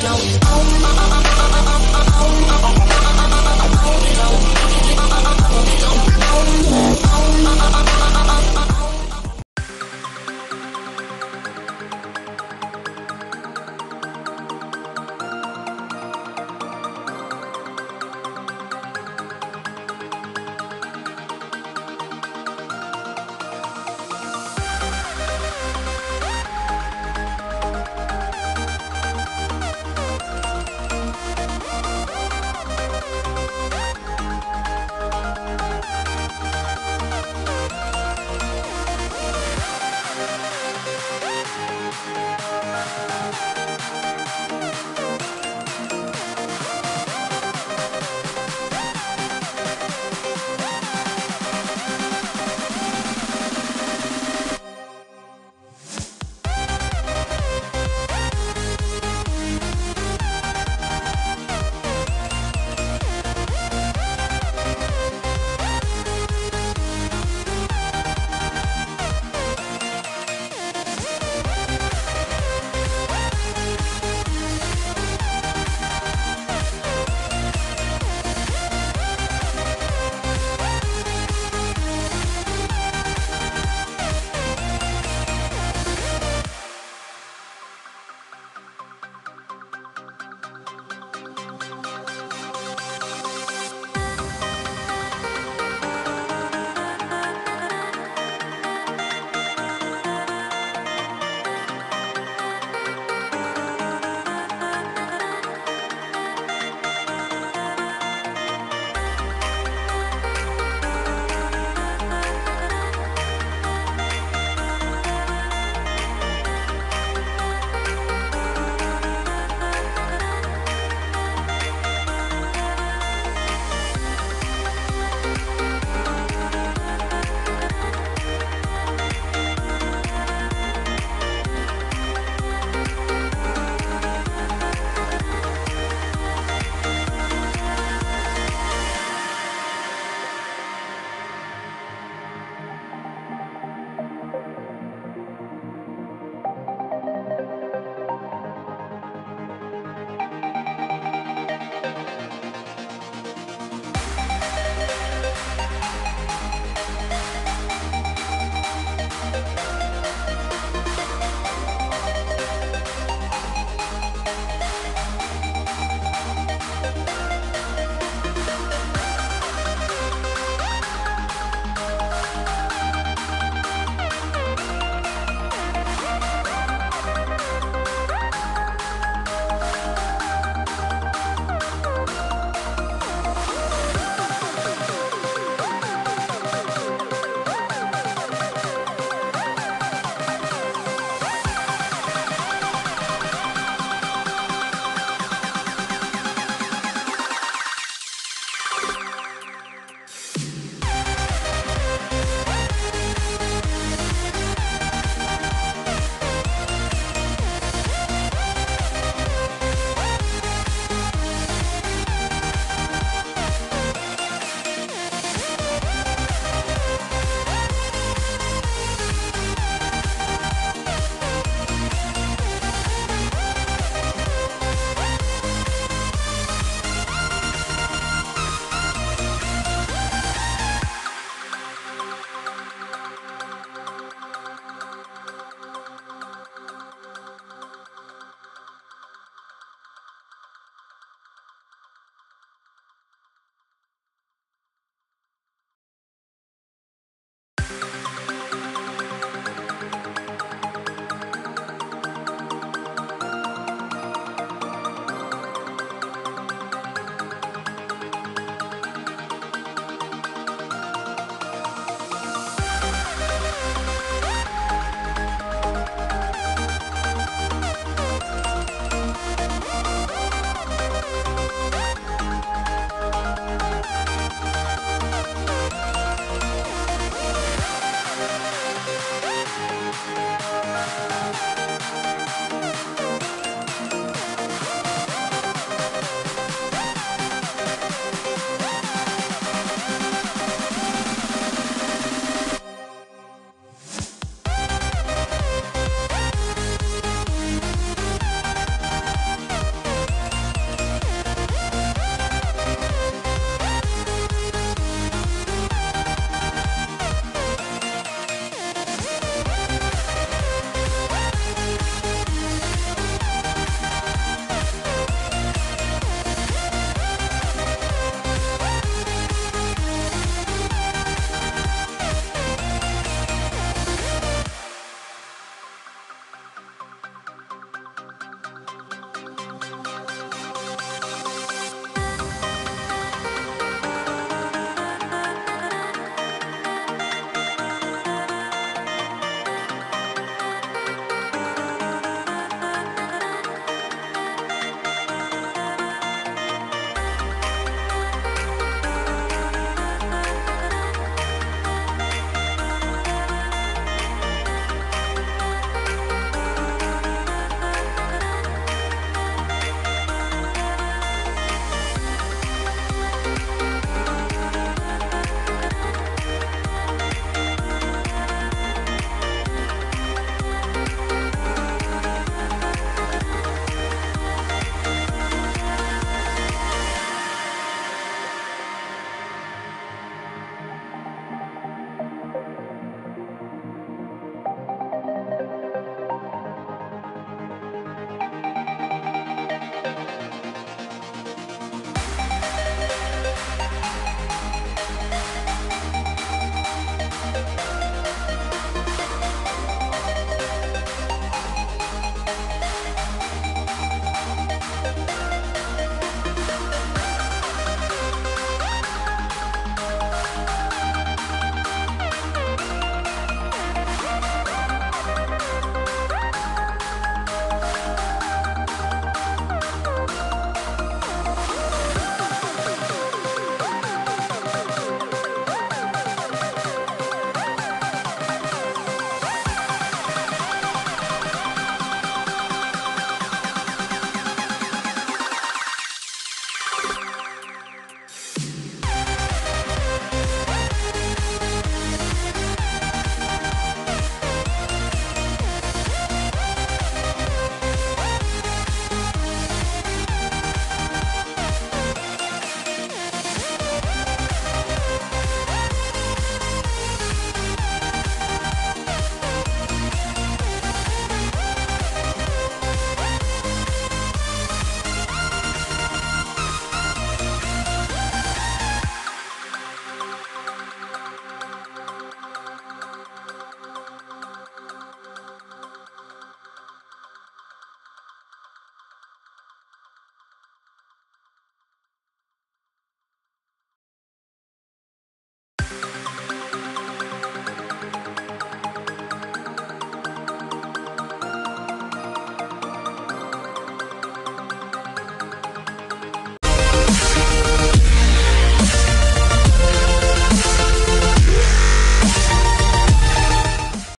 Don't